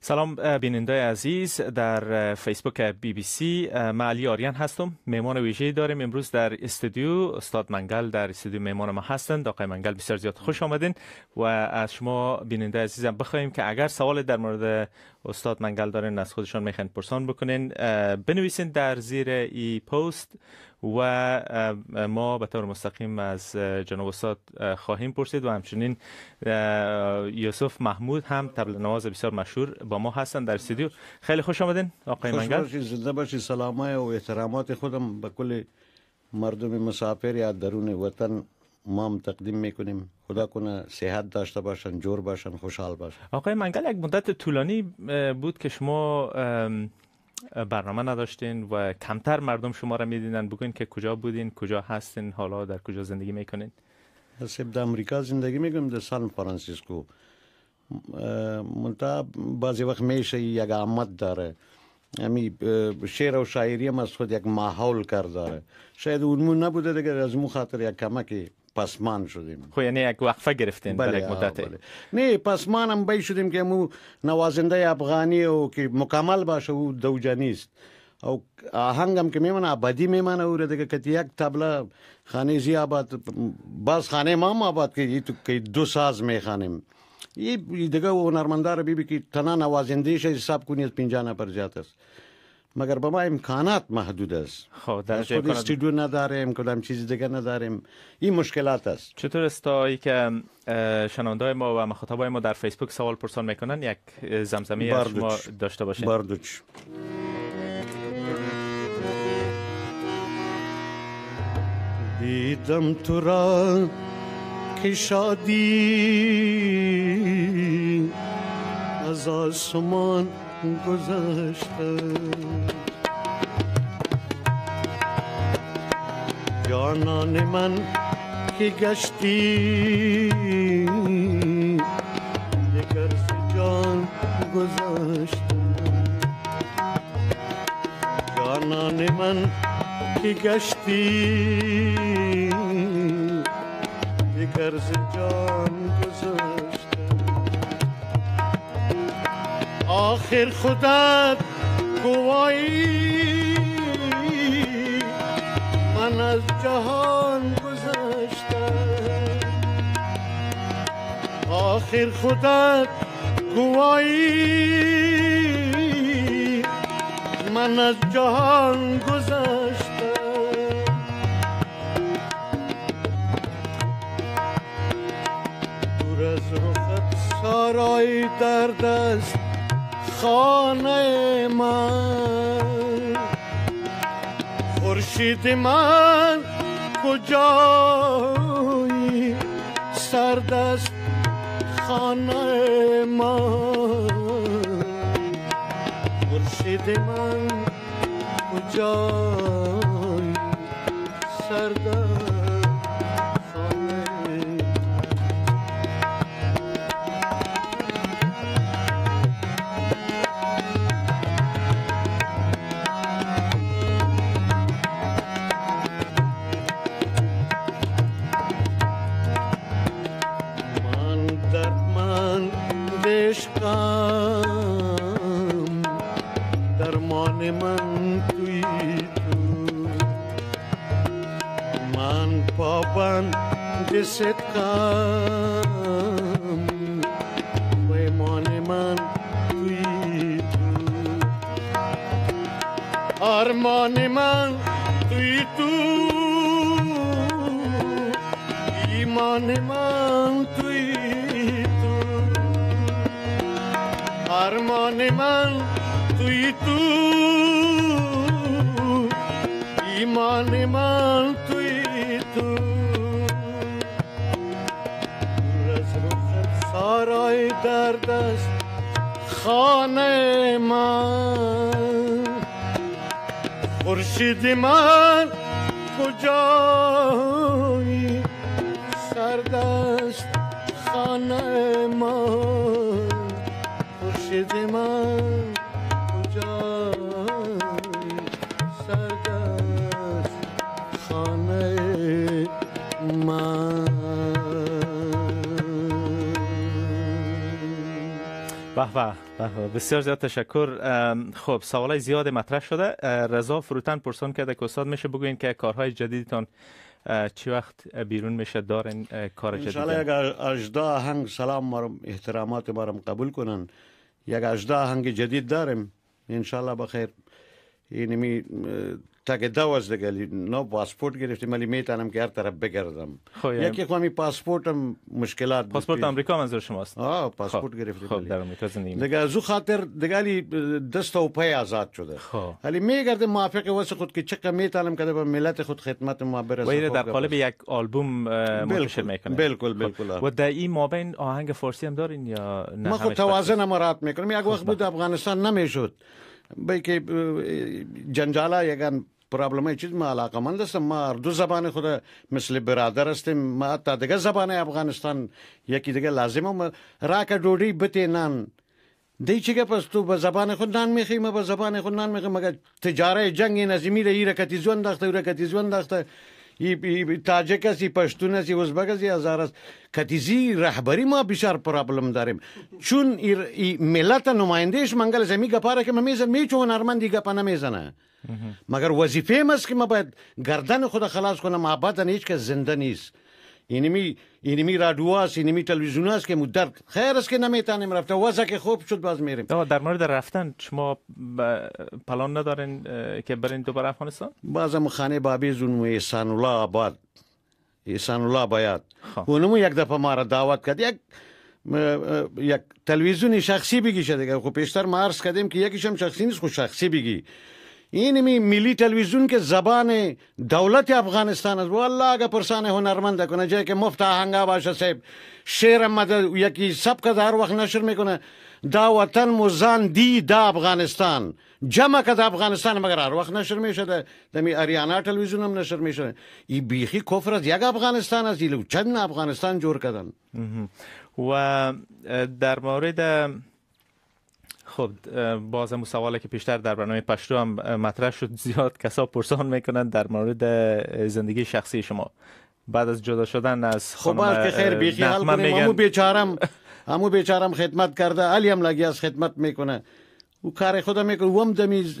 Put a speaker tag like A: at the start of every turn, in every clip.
A: سلام بیننده عزیز در فیسبوک بی بی سی. من علی آریان هستم. مهمان ویژه داریم. امروز در استودیو استاد منگل در استودیو مهمان ما هستند. آقای منگل بسیار زیاد خوش آمدین و از شما بیننده عزیزم بخوایم که اگر سوال در مورد استاد منگل دارین از خودشان می‌خواین پرسان بکنین بنویسین در زیر ای پست. و ما به طور مستقیم از جناب استاد خواهیم پرسید و همچنین یوسف محمود هم تبل نواز بسیار مشهور با ما هستن در استودیو. خیلی خوش آمدین آقای منگل.
B: خوش زنده باشی سلامای و احترامات خودم به کل مردم مسافر یا درون وطن ما هم تقدیم می‌کنیم. خدا کنه صحت داشته باشن جور باشن خوشحال باشن.
A: آقای منگل یک مدت طولانی بود که شما برنامه نداشتین و کمتر مردم شما را میدینن بگوین که کجا بودین کجا هستین حالا در کجا زندگی می‌کنین؟
B: حسب در امریکا زندگی می‌کنم در سان فرانسیسکو. منتها بعضی وقت میشه یک آمد داره. امی شعر و شاعری هم از خود یک ماحول کرده شاید اونمون نبوده دیگه از مو خاطر یک کمکی. پسمان شدیم.
A: خب یعنی یک وقفه گرفتین بله یک مدت.
B: نه پسمان هم بای شدیم که مو نوازنده افغانی و که مکمل باشه او دوجانی است او آهنگم که میمونه ابدی میمونه او دیگه که یک تبله خانه زی آباد باز خانه ما آباد که که دو ساز میخوانیم. یه دیگه هنرمندار بی بی که تنها نوازنده شه حساب کنی از 50 نفر زیاد است مگر به ما امکانات محدود است؟
A: خب در
B: خود استودیو نداریم کدام چیز دیگه نداریم. این مشکلات است.
A: چطور است تا که شنونده ما و مخاطبای ما در فیسبوک سوال پرسان می‌کنن؟ یک زمزمه از شما داشته باشین.
B: باردوچ. دیدم تو را که شادی از آسمان گذشته. جانان من که گشتی دگر جان گذشته. جانان من که گشتی دگر جان آخر خودت گوایی من از جهان گذشته آخر خودت گوایی من از جهان گذشته دور از رخت سارای درد است خانه من. خورشید من کجایی؟ سردست خانه من. خورشید من کجایی؟ makam Darmane mantu itu. Man papan deset kam Wemane mantu itu. Armane mantu itu. Imane mantu من توی سارای است خانه من خورشید من کجایی
A: به بسیار زیاد تشکر. خب سوال زیاد مطرح شده. رضا فروتن پرسان کرده که استاد میشه بگوین که کارهای جدیدتان چی وقت بیرون میشه دارن کار جدید؟
B: انشالله یک اجدا هنگ سلام مرم احترامات مرم قبول کنن. یک اجدا هنگ جدید داریم. انشالله بخیر. اینمی تاگ دوز دیگه نو پاسپورت گرفتیم ولی میتونم که هر طرف بگردم خب یکی خوامی پاسپورتم مشکلات
A: پاسپورت آمریکا منظور شماست
B: آه پاسپورت خب. گرفتیم
A: خب در آمریکا زندگی
B: دیگه زو خاطر دیگه دست و پای آزاد شده خب ولی میگردم موافق واسه خود که چقدر میتونم که به ملت خود خدمت ما برسه
A: و در قالب یک آلبوم منتشر میکنه
B: بالکل بالکل
A: و در این مابین آهنگ فارسی هم دارین یا
B: نه ما خود توازن مرات میکنم یک وقت بود افغانستان نمیشد به که جنجالا یگان پرابلم چیز ما علاقه مند هستم. ما دو زبان خود مثل برادر هستیم. ما تا دیگه زبان افغانستان یکی دیگه لازمه راک ډوډۍ بته نان. دی چې پس تو به زبان خود نان میخی؟ ما به زبان خود نان میخی مگر تجاره جنگ نظامی ره ایره کتی ژوند دخته ایره کتی ژوند دخته تاجک است پشتون است ازبک است هزار است کتیزی رهبری ما بسیار پرابلم داریم چون ای ملت نمایندهش منگل زمی گپاره که میزن میچون ارمندی گپا نمیزنه مگر وظیفه است که ما باید گردن خود خلاص کنم آبادن هیچ که زنده نیست اینمی اینمی رادیو است اینمی تلویزیون است که مدت خیر است که نمی‌تونیم رفته واسه که خوب شد باز میریم
A: در مورد رفتن شما پلان ندارین که برین دوباره افغانستان
B: بازم خانه بابی زون احسان الله آباد احسان الله باید خب. اونمو یک دفعه ما را دعوت کرد یک یک تلویزیون شخصی بگی شده خب پیشتر ما عرض کردیم که یکیشم شخصی نیست خود شخصی بگی این می ملی تلویزیون که زبان دولت افغانستان است. والله اگه پرسان هنرمند کنه جای که مفت آهنگا باشه صاحب. شعر مد یکی سبک در وقت نشر میکنه. دا وطن مزان دی دا افغانستان. جمع که افغانستان مگر هر وقت نشر میشده. دمی اریانا تلویزیون هم نشر میشده. ای بیخی کفر از یک افغانستان است. چند افغانستان جور کردن.
A: و در مورد خب بازم سوالی که پیشتر در برنامه پشتو هم مطرح شد زیاد کسا پرسان می‌کنن در مورد زندگی شخصی شما. بعد از جدا شدن از
B: خب که خیر بیخی حال کنیم همو بیچارم همو بیچارم خدمت کرده علی هم لگی از خدمت می‌کنه. او کار خدا می‌کنه. وم دمی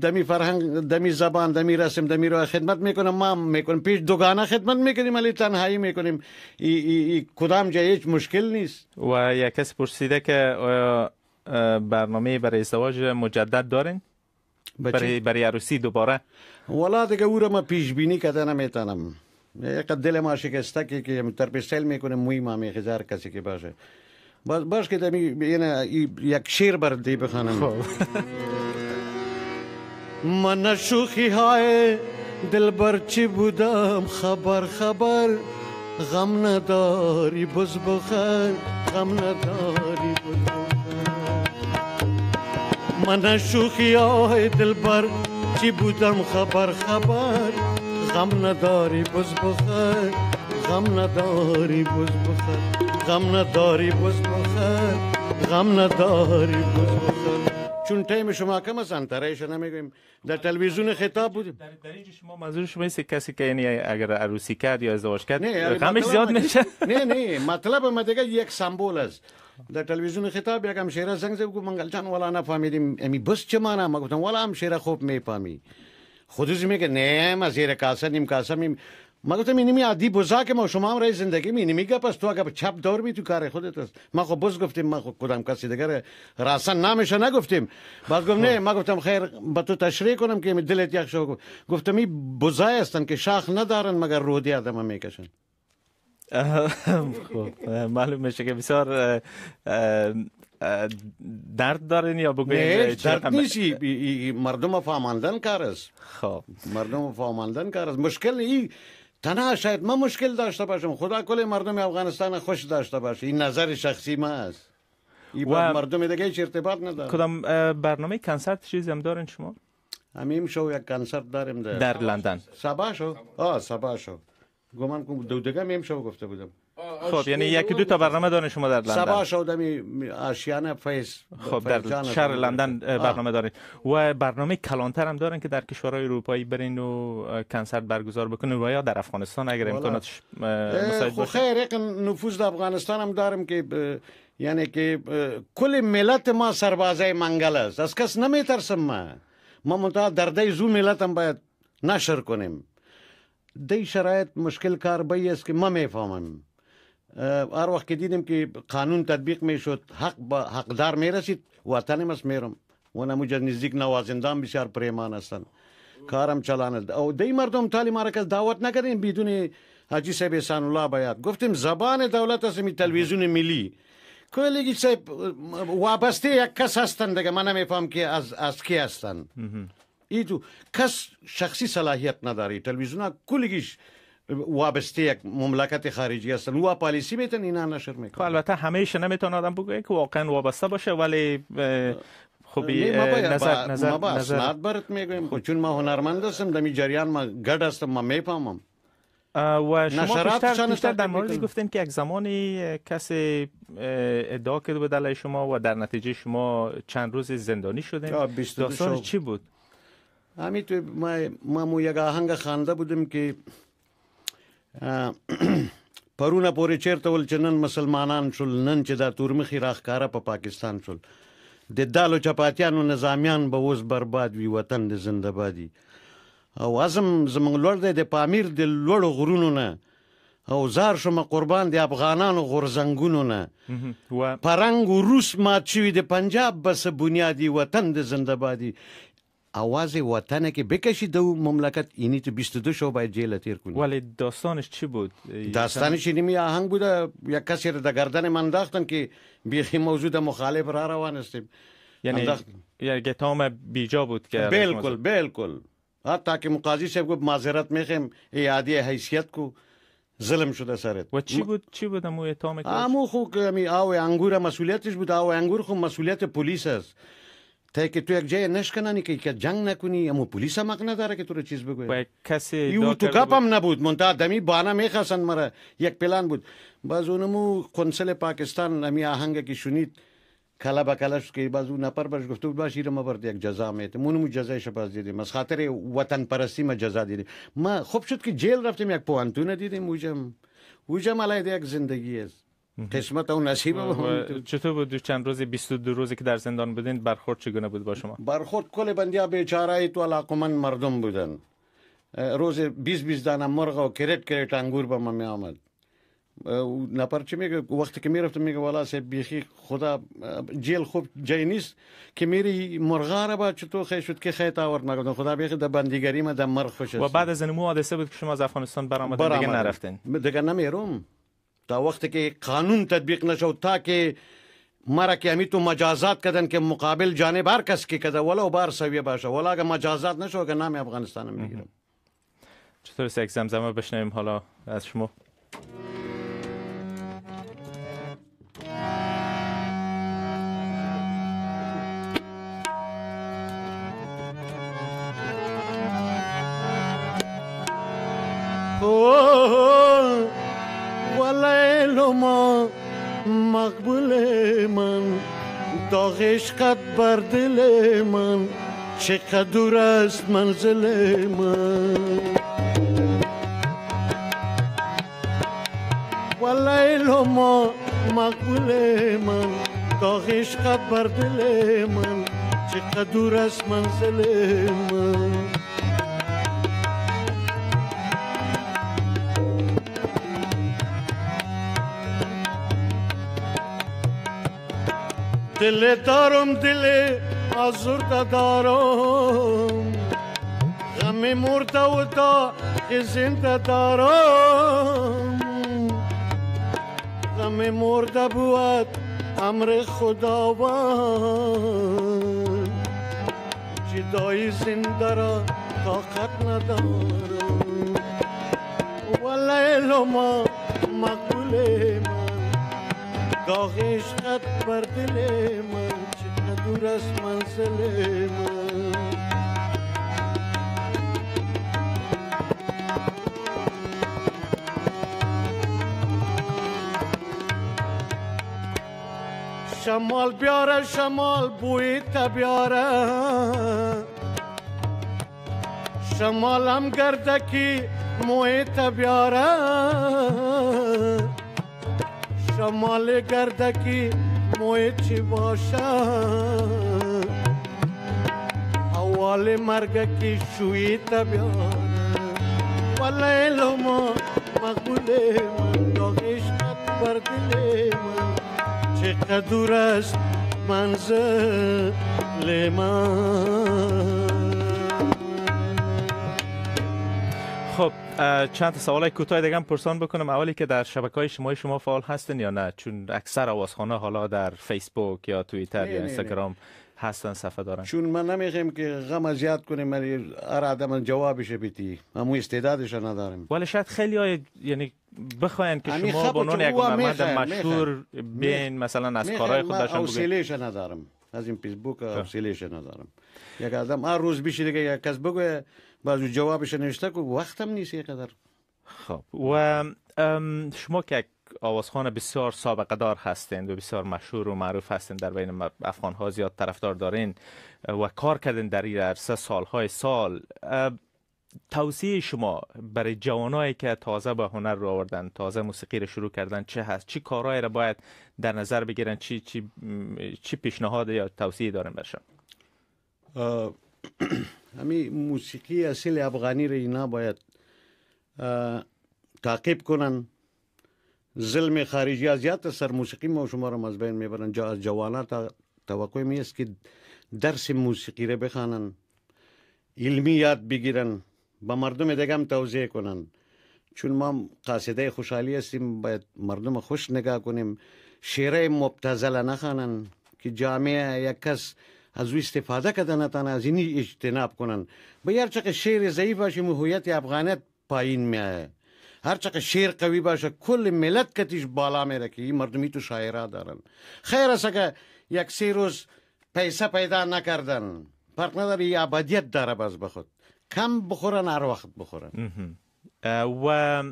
B: دمی فرهنگ دمی زبان دمی رسم دمی رو خدمت می‌کنه ما می‌کنیم. پیش دوگانه خدمت می‌کنیم ولی تنهایی می‌کنیم. ای, ای, ای کدام جای هیچ مشکل نیست.
A: و یک کس پرسیده که برنامه برای ازدواج مجدد دارین؟ برای برای عروسی دوباره؟
B: والا دیگه او را ما پیش بینی کرده نمیتونم. یک دل ما شکسته که که تر سیل میکنه موی ما میخزار کسی که باشه. باز باش که دمی یک شیر بر دی بخوانم. من شوخی های دل برچی بودم؟ خبر خبر غم نداری بز بخیر غم نداری من شوخی های دلبر چی بودم خبر خبر؟ غم نداری بز بخیر غم نداری بز بخیر غم نداری بز بخیر غم نداری بز بخیر چون تایم شما کم است انترایش نمی‌گویم در تلویزیون خطاب بود.
A: در, در اینجا شما منظور شما است کسی که یعنی اگر عروسی کرد یا ازدواج کرد نه غمش زیاد میشه
B: نه نه مطلب ما دیگه یک سمبل است. در تلویزیون خطاب یکم شعر زنگ زد گفت منگل جان والا نفهمیدیم. امی بس چه معنی؟ ما گفتم والا هم شعر خوب می‌فهمی. خودش میگه نه ما زیر کاسه نیم کاسه میم. ما گفتم اینمی عادی بزا که ما شما هم رای زندگی می نمیگه پس تو اگه چپ دور بی تو کار خودت است ما خب بز گفتیم ما خب کدام کسی دیگر راسن نامش نگفتیم. بعد گفتم نه ما گفتم خیر با تو تشریح کنم که دلت یک شو گفتم این بزای هستن که شاخ ندارن مگر رودی آدم می‌کشن.
A: خب معلوم میشه که بسیار درد دارین یا
B: بگوین درد نیست. مردم فهماندن کار است. خب. مردم فهماندن کار است. مشکل ای تنها شاید ما مشکل داشته باشم. خدا کل مردم افغانستان خوش داشته باشه. این نظر شخصی ما است. این و مردم دیگه هیچ ارتباط نداره
A: کدام برنامه کنسرت چیزی هم دارین شما؟
B: همیم شو یک کنسرت داریم
A: در, در لندن.
B: سبا شو. آه سبا شو. گمان کنم دو دیگه میم شو گفته بودم.
A: خب یعنی یکی دو تا برنامه دارین شما در لندن.
B: سبا شدمی آشیانه فیس
A: خب در شهر لندن برنامه دارین و برنامه کلانتر هم دارین که در کشورهای اروپایی برین و کنسرت برگزار بکنین و یا در افغانستان اگر امکاناتش
B: مساعد باشه. خیر یک نفوذ در افغانستان هم دارم که یعنی که کل ملت ما سربازای منگل است. از کس نمیترسم ما. ما منتها در دی زو ملت هم باید نشر کنیم. دی شرایط مشکل کار بایی است که ما میفهمم هر وقت که دیدیم که قانون تطبیق میشد حق با حقدار میرسید وطنم است میرم. و نموجه نزدیک نوازندان بسیار پریمان هستند کارم چلاند او دی مردم تعلیم مرکز دعوت نکردیم بدون حاجی صاحب احسان الله باید گفتیم زبان دولت است تلویزیون ملی. کلیگی صاحب وابسته یک کس هستند دیگه. من نمیفهم که از از کی هستند ای تو کس شخصی صلاحیت نداری. تلویزیون کلیگیش وابسته یک مملکت خارجی هستن. و پالیسی میتن اینا نشر می‌کنن.
A: خب البته همیشه نمی‌تونه آدم بگه که واقعا وابسته باشه ولی
B: خوبی نظر نظر ما با اسناد برات می‌گویم. خب. چون ما هنرمند هستم دمی جریان ما گډ هستم ما می‌فهمم.
A: و شما بیشتر, بیشتر در گفتین که یک زمانی کسی ادعا کرده به دلیل شما و در نتیجه شما چند روز زندانی شدین. داستان چی بود؟
B: همین تو ما ما مو یک آهنگ خوانده بودیم که پرونه پورې چیرته ول چې نن مسلمانان شول نن چې دا تورمخي راخکاره په پا پاکستان شول د دالو چپاتیانو نظامیان به اوس برباد وي وطن د زنده‌بادي او ازم زمونږ لوړ دی د پامیر د لوړ غرونو نه او زار شم قربان د افغانانو غورزنګونو نه و پرنګ روس مات شوی د پنجاب بس بنیادی وطن د زنده‌بادي آواز وطنه که بکشی دو مملکت. اینی تو 22 شو باید جیل تیر کنی
A: ولی داستانش چی بود؟
B: داستانش اینی آهنگ بوده. یک کسی رو در گردن من انداختن که بیخی موجود مخالف را روان استیم
A: یعنی یعنی تام بیجا بود که
B: بالکل بالکل حتی که مقاضی صاحب گفت معذرت میخیم اعاده حیثیت کو ظلم شده سرت.
A: و چی بود چی بود امو اتهام
B: امو خو که او انگور مسئولیتش بود. او انگور خو مسئولیت پلیس است تا که تو یک جای نشکنانی که که جنگ نکنی اما پلیس هم حق نداره که تو رو چیز بگوید
A: کسی
B: یو تو هم نبود منتها دمی بانا میخواستن مرا یک پلان بود باز اونمو قنصل پاکستان امی آهنگ که شنید کلا با کلاش که باز اون نپر برش گفته بود باشه ما برد یک جزا میته مونمو جزایش باز دیدیم از خاطر وطن پرستی ما جزا دیدیم ما خوب شد که جیل رفتیم یک پوانتون دیدیم اوجم اوجم علیه یک زندگی است قسمت اون نصیب
A: چطور بود چند روزی 22 روزی که در زندان بودین برخورد چگونه بود با شما؟
B: برخورد کل بندیا بیچاره تو علاقمند مردم بودن. روز 20 20 دانه مرغ و کرت کرت انگور به من می آمد. نپر چی میگه؟ وقتی که میرفتم میگه والا سه بیخی خدا جیل خوب جای نیست که میری مرغا را با چطور خیلی شد که خیلی آورد. مگه خدا بیخی در بندیگری ما در مرغ خوش
A: و بعد از اینمو حادثه بود که شما از افغانستان برآمدین دیگه نرفتین.
B: دیگه نمیرم تا وقتی که قانون تطبیق نشد تا که مرا که همی تو مجازات کردن که مقابل جانب هر کس که کده ولو بار سویه باشه ولی اگه مجازات نشد که نام افغانستان میگیرم
A: چطور یک زمزمه بشنویم حالا از شما
B: عشقت بر دل من چقدر دور است منزل من. ولیل ما مقبول من داغ عشقت بر دل من چقدر دور است منزل من دل دارم دل آزرده دارم. غم مرده و تا زنده دارم. غم مرده بود امر خداوند. جدای زنده را طاقت ندارم. ولیل ما مقبول داغ عشقت بر دل من چقدر دور از منزل من شمال بیاره شمال بوی تا بیاره شمالم گردکی موی تا بیاره شمال گردکی موی چی باشد اول مرگ کی شوی تبیان ولیل ما مقبول من دا عشقت بر دل من چقدر دور است منزل من
A: چند سوال کوتاه دیگه هم پرسان بکنم. اولی که در شبکه های شما شما فعال هستن یا نه؟ چون اکثر آوازخانه حالا در فیسبوک یا توییتر یا اینستاگرام هستن صفحه دارن.
B: چون من نمی‌خوام که غم زیاد کنیم من هر آدم جوابش بیتی اما استعدادش ندارم
A: ولی شاید خیلی های یعنی بخواین که شما به عنوان یک مرد مشهور بین مثلا از کارهای خود داشتن
B: حوصله‌اش ندارم. از این فیسبوک خب. حوصله‌اش ندارم. یک آدم هر روز بشه دیگه یک کس بگه بعضی جوابش نوشته که وقتم نیست قدر
A: خب و شما که آوازخان بسیار سابقه دار هستند و بسیار مشهور و معروف هستند در بین افغان ها زیاد طرفدار دارین و کار کردن در این عرصه سالهای سال توصیه شما برای جوانایی که تازه به هنر رو آوردن تازه موسیقی رو شروع کردن چه هست؟ چی کارهایی را باید در نظر بگیرن؟ چی چی چی پیشنهاد یا توصیه دارن برشان؟
B: همی موسیقی اصیل افغانی را اینا باید تعقیب کنن. ظلم خارجی از زیاد سر موسیقی ما شما را از بین میبرن. جا از جوانات توقع می است که درس موسیقی را بخوانن علمی یاد بگیرن با مردم دیگه هم توضیح کنن. چون ما قاصده خوشحالی هستیم باید مردم خوش نگاه کنیم. شعره مبتزل نخوانن که جامعه یک کس از او استفاده کردن تن از اینی اجتناب کنن. به هر چقدر شعر ضعیف باشه هویت افغانیت پایین میایه هر چقدر شعر قوی باشه کل ملت کتیش بالا میره که این مردمی تو شاعرها دارن. خیر است که یک سی روز پیسه پیدا نکردن. فرق نداره یه ابدیت داره باز بخود کم بخورن هر وقت بخورن.
A: و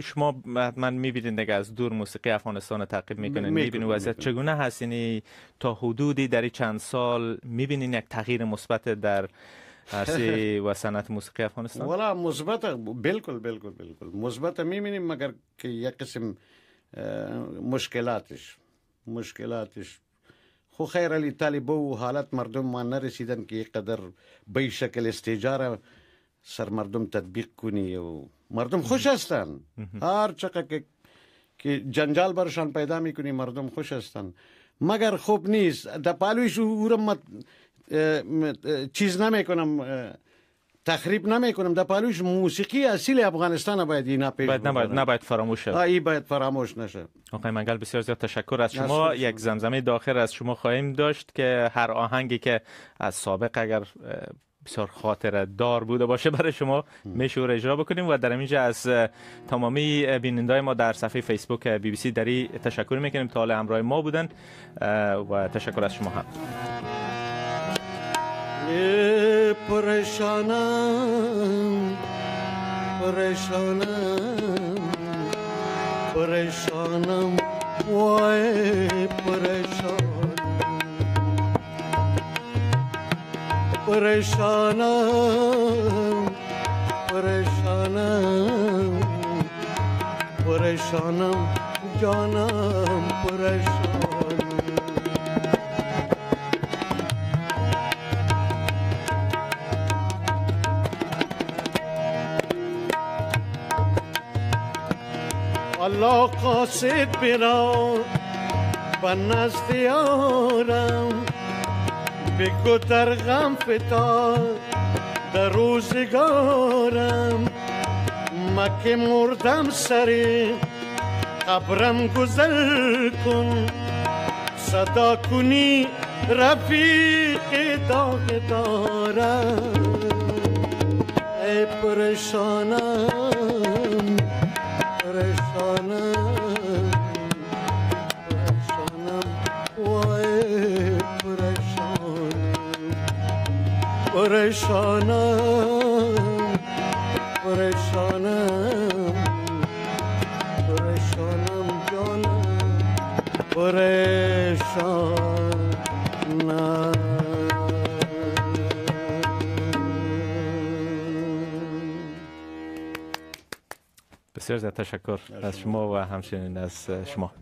A: شما حتما میبینید دیگه از دور موسیقی افغانستان تعقیب میکنین میبینید وضعیت چگونه هست یعنی تا حدودی در چند سال میبینین یک تغییر مثبت در عرصه و صنعت موسیقی افغانستان؟
B: والا مثبت بالکل بالکل بالکل مثبت میبینیم مگر که یک قسم مشکلاتش مشکلاتش. خو خیر علی طالب و حالت مردم ما نرسیدن که یک قدر به شکل استجاره سر مردم تطبیق کنی و مردم خوش هستن. هر چقدر که جنجال برشان پیدا می‌کنی مردم خوش هستن. مگر خوب نیست؟ در پالویش او چیز نمی‌کنم تخریب نمی‌کنم. در پالویش موسیقی اصیل افغانستان باید اینا پیش
A: باید نباید, نباید فراموش شد
B: ای باید فراموش نشه.
A: آقای منگل بسیار زیاد تشکر از شما. یک زمزمه داخل از شما خواهیم داشت که هر آهنگی که از سابق اگر بسیار خاطر دار بوده باشه برای شما. میشه اجرا بکنیم و در اینجا از تمامی بیننده ما در صفحه فیسبوک بی بی سی دری تشکر می‌کنیم تا حال همراه ما بودن و تشکر از شما هم.
B: پریشانم پریشانم پریشانم وای پریشانم پریشانم پریشانم پریشانم جانم پریشان. الله قاصد برا و نزد بگو در غم فتاد در روزگارم. مکه مردم سری قبرم گذر کن. صدا کنی رفیق داغ دارم. ای پریشانم پریشانم. پریشانم پریشانم پریشانم جانم پریشانم
A: بسیار تشکر از شما و همچنین از شما.